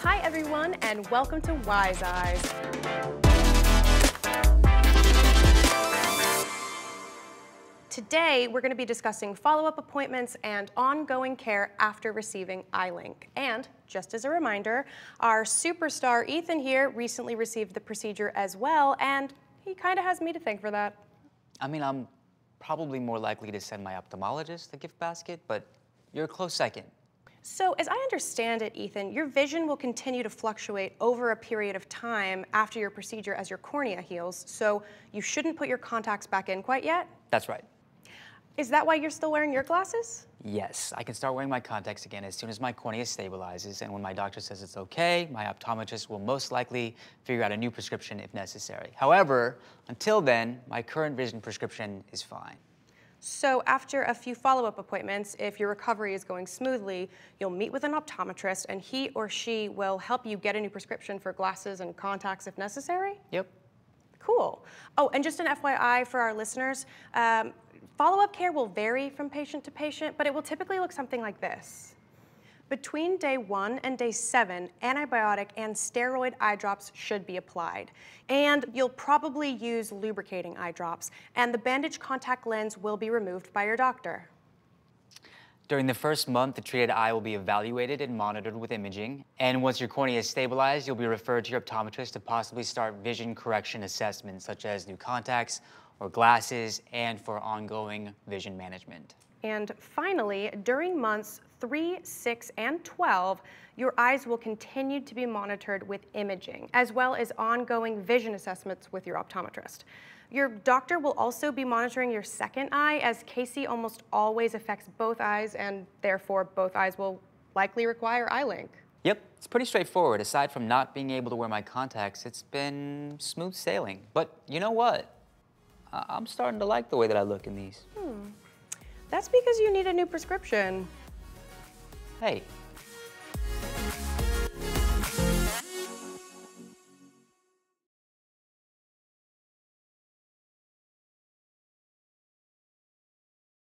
Hi, everyone, and welcome to WiseEyes. Today, we're going to be discussing follow-up appointments and ongoing care after receiving iLink. And just as a reminder, our superstar Ethan here recently received the procedure as well, and he kind of has me to thank for that. I mean, I'm probably more likely to send my ophthalmologist the gift basket, but you're a close second. So, as I understand it, Ethan, your vision will continue to fluctuate over a period of time after your procedure as your cornea heals, so you shouldn't put your contacts back in quite yet? That's right. Is that why you're still wearing your glasses? Yes, I can start wearing my contacts again as soon as my cornea stabilizes, and when my doctor says it's okay, my optometrist will most likely figure out a new prescription if necessary. However, until then, my current vision prescription is fine. So after a few follow-up appointments, if your recovery is going smoothly, you'll meet with an optometrist and he or she will help you get a new prescription for glasses and contacts if necessary? Yep. Cool. Oh, and just an FYI for our listeners, um, Follow-up care will vary from patient to patient, but it will typically look something like this. Between day one and day seven, antibiotic and steroid eye drops should be applied. And you'll probably use lubricating eye drops, and the bandage contact lens will be removed by your doctor. During the first month, the treated eye will be evaluated and monitored with imaging. And once your cornea is stabilized, you'll be referred to your optometrist to possibly start vision correction assessments, such as new contacts or glasses and for ongoing vision management. And finally, during months 3, 6, and 12, your eyes will continue to be monitored with imaging, as well as ongoing vision assessments with your optometrist. Your doctor will also be monitoring your second eye, as KC almost always affects both eyes, and therefore both eyes will likely require iLink. Yep, it's pretty straightforward. Aside from not being able to wear my contacts, it's been smooth sailing. But you know what? I'm starting to like the way that I look in these. Hmm. That's because you need a new prescription. Hey,